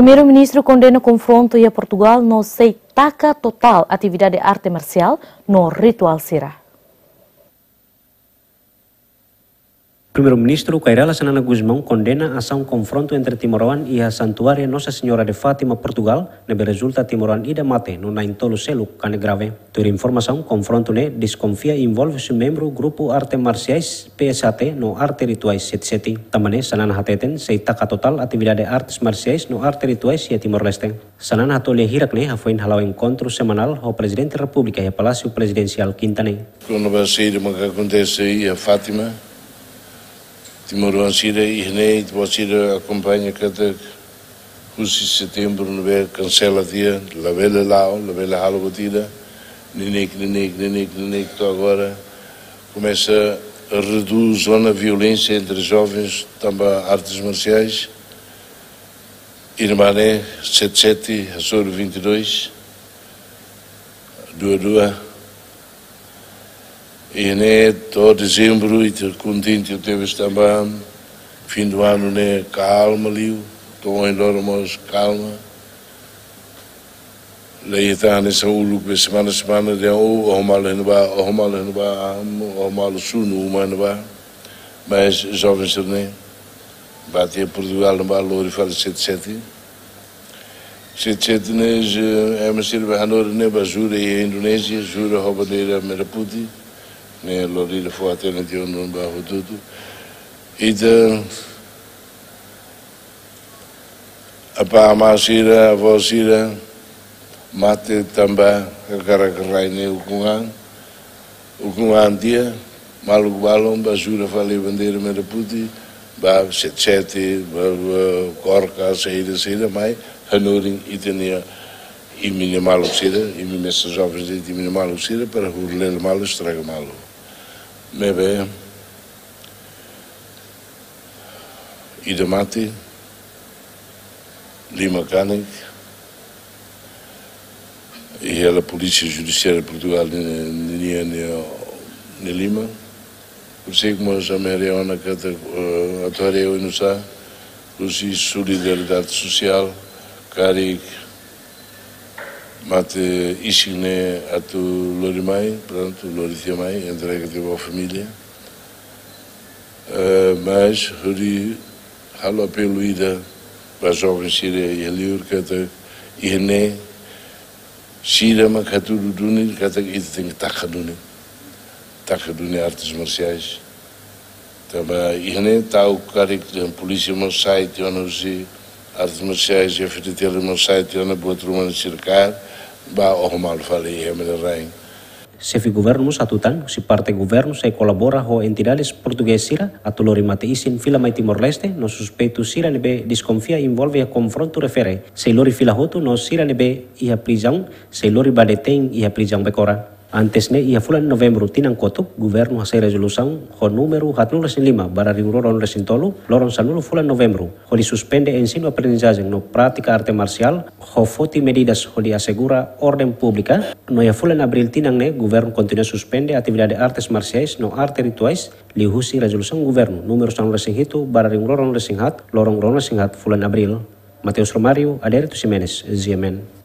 Primeiro-ministro condena confronto e a Portugal no sei taca total atividade de arte marcial no ritual Sira. Primeiro-Ministro Cairela Sanana Guzmão condena a ação confronto entre Timoroan e a Santuária Nossa Senhora de Fátima, Portugal, nebe resulta Timoroan ida mate no naintolo selu cane grave. Ter informação, confronto ne desconfia envolve seu membro Grupo Arte Marciais PSAT no Arte Rituais 77. Tamane Sanana hateten sei taka total atividade artes marciais no Arte Rituais e Timor-Leste. Sanana hatole hirak ne hafoin halau encontro semanal ao Presidente da República e Palácio Presidencial Quintanei. Quando vai sair o que acontece aí a Fátima, Timor-Leste e Guiné, Timor-Leste acompanha cada curso de setembro, no ver cancela dia, la vela lá, la vela halo batida, ninek, ninek, ninek, ninek, então agora. Começa a reduzir a violência entre jovens, também artes marciais, Irmané 77, Açores 22, 22, e είναι το Δεκέμβριο ή το κοντίνιο τέβε também fim do ano né calma liu. Estou em dormos calma. Lei tá nessa ulu semana semana de o arrumar é no ba arrumar é ba arrumar o suno uma é no ba. Mas jovens né bater Portugal no valor e fala 77 77 né é uma silva hanor né ba jura e Indonésia jura roubadeira meraputi ne lorire fu atene di non ba hududu. Ida apa masira avosira mate tamba karai ne ukungan ukungan dia malu balon basura fale bandeira mera puti ba sete ba korka saída saída mai hanoring itenia e minimal sira e mimessa jovens de minimal sira para o lele malo estraga malo Mebe. Idamati Lima Canig e a Polícia Judiciária de Portugal em Lima. Por isso que nós chamamos a Atória e Inussá, Luci Solidariedade Social, Carig, mate isigne atu lorimai, pronto, loritiamai, entrega de boa família. Uh, mas, huri, halo ida para jovens sira e aliur, kata, ihne, sira ma katu duduni, kata, ita tem takaduni, takaduni artes marciais. Também, ihne, tau karik, polícia, eu não sei, artes marciais, e a site, eu não vou trumar cercar, ba ohmal fali hemerai Sefi governo satutan, si parte governo se colabora ho entidades português sira, atolori mate isin fila mai Timor-Leste, no suspeito sira nebe desconfia envolve a confronto refere. Se lori fila hotu no sira nebe ia prisão, se lori badeteng ia prisão becora. Antes ne ia fulan novembro tinang kotuk governo hasil resolução ho número 405 bara ringroron resintolo loron sanulo fulan novembro ho di suspende ensino aprendizagem no prática arte marcial ho foti medidas ho di assegura ordem pública no ia fulan abril tinang ne governo continua suspende atividade artes marciais no arte rituais. Li husi resolução governo número sanulo resinghitu bara ringroron resinghat lorong rono resinghat fulan abril. Mateus Romário, Adérito Ximenes, Ziemen.